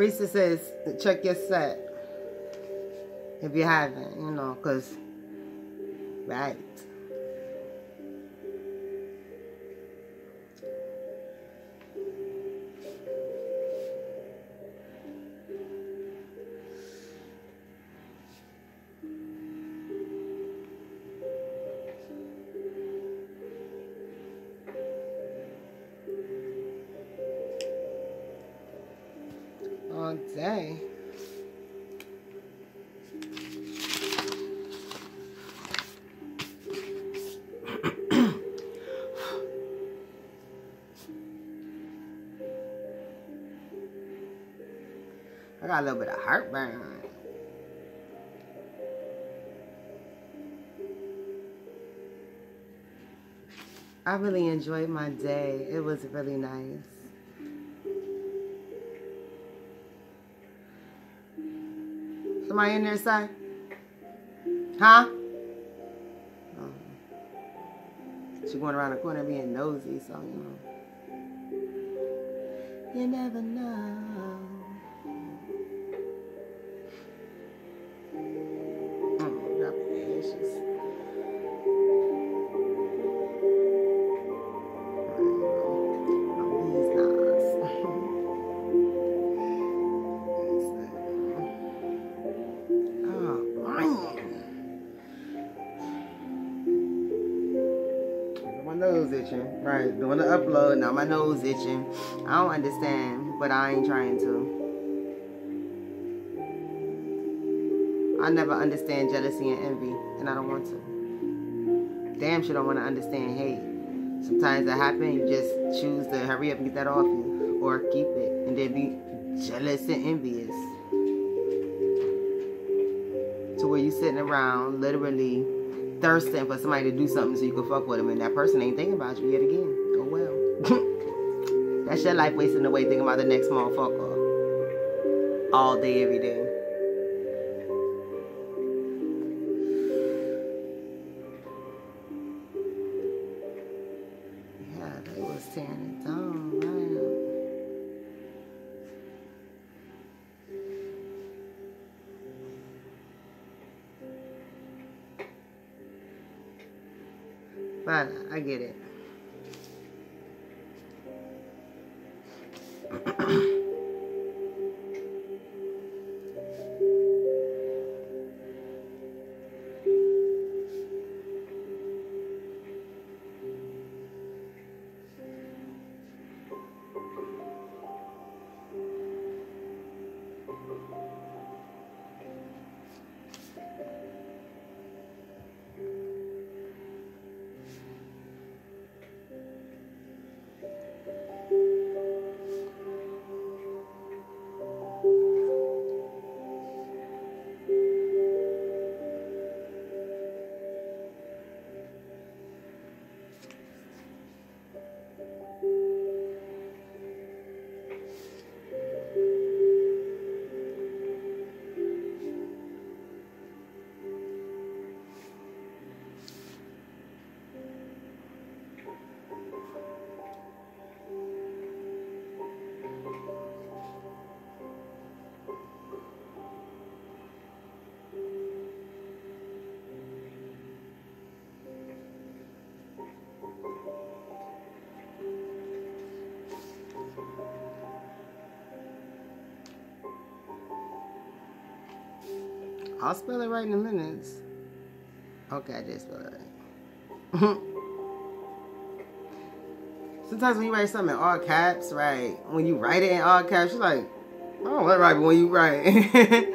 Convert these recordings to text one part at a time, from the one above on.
Priestess says, check your set. If you haven't, you know, because, right. Got a little bit of heartburn. I really enjoyed my day. It was really nice. Somebody in there, son? Huh? Oh. She going around the corner being nosy, so you know. You never know. My nose itching. Right, doing the upload, now my nose itching. I don't understand, but I ain't trying to. I never understand jealousy and envy, and I don't want to. Damn sure don't want to understand hate. Sometimes that happen, you just choose to hurry up and get that off you, or keep it, and then be jealous and envious. To where you sitting around, literally thirsting for somebody to do something so you can fuck with them, and that person ain't thinking about you yet again. Oh well. That's your life wasting away thinking about the next motherfucker. All day, every day. Down, right? But I get it. I'll spell it right in a minute. Okay, I did spell it right. Sometimes when you write something in all caps, right? When you write it in all caps, you're like, oh, what right? But when you write,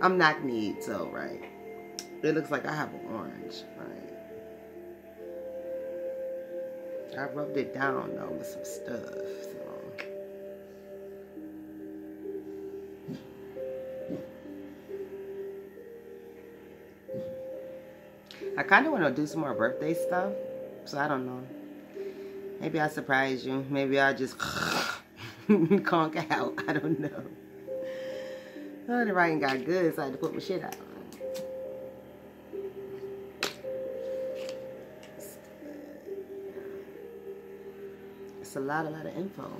I'm not kneed, so, right. It looks like I have an orange, right. I rubbed it down, though, with some stuff, so. I kind of want to do some more birthday stuff, so I don't know. Maybe I surprise you. Maybe I just conk out. I don't know. Oh, the writing got good, so I had to put my shit out. It's a lot, a lot of info.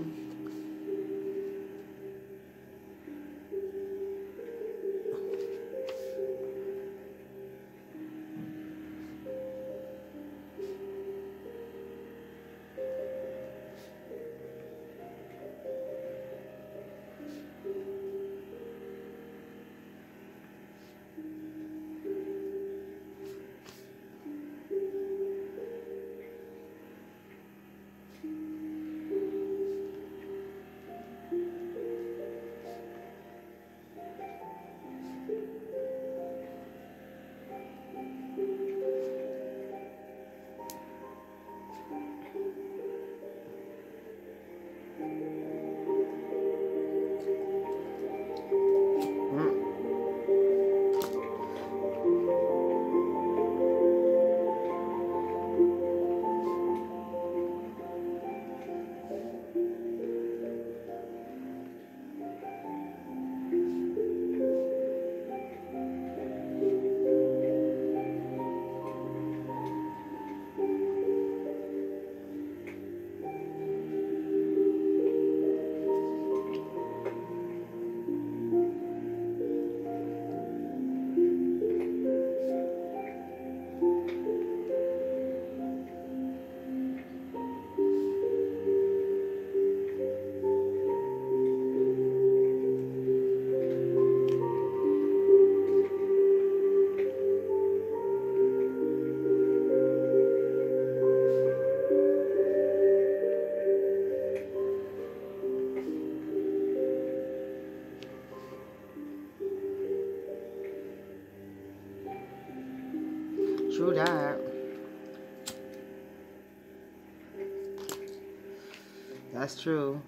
That's true.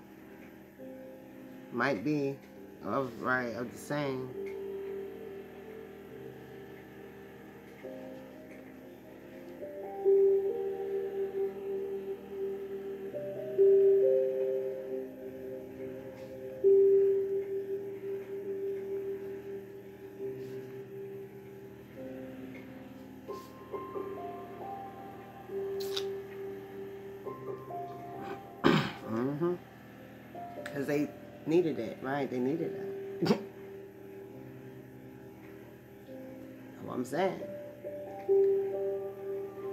Might be. Of right, of the same. Needed it, right? They needed it. What I'm saying.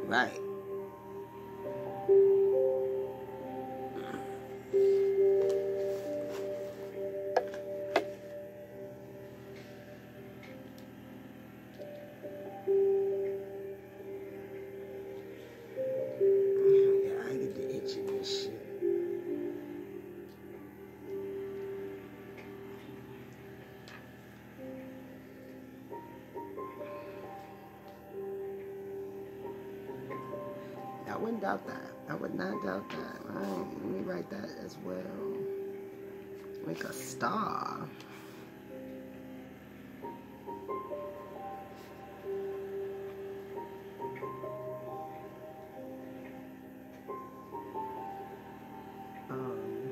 Right. Wouldn't doubt that. I would not doubt that. Let me write that as well. Make a star. Um,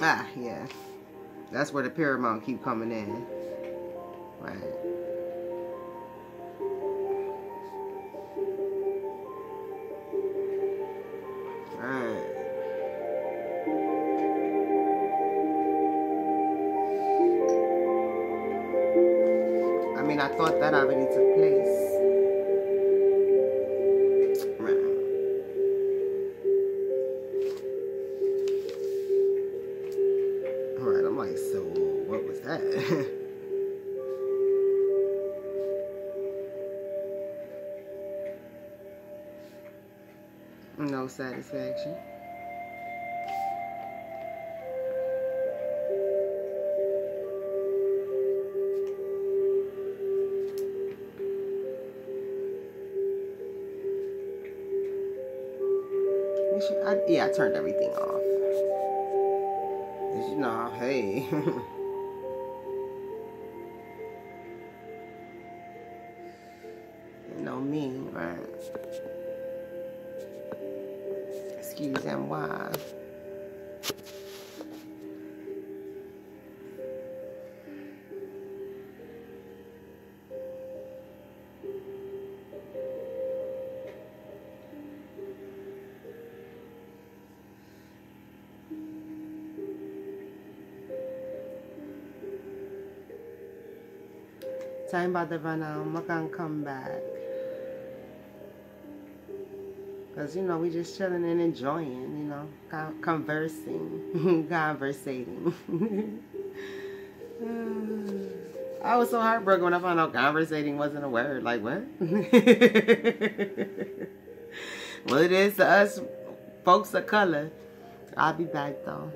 ah, yeah. That's where the Paramount keep coming in. Right. Mean, I thought that already took place. Alright, I'm like, so what was that? no satisfaction. I, yeah, I turned everything off. You know, hey. you know me, right? Excuse and why. Time about to run out. I can come back. Because, you know, we just chilling and enjoying, you know, conversing, conversating. I was so heartbroken when I found out conversating wasn't a word. Like, what? well, it is to us folks of color. I'll be back, though.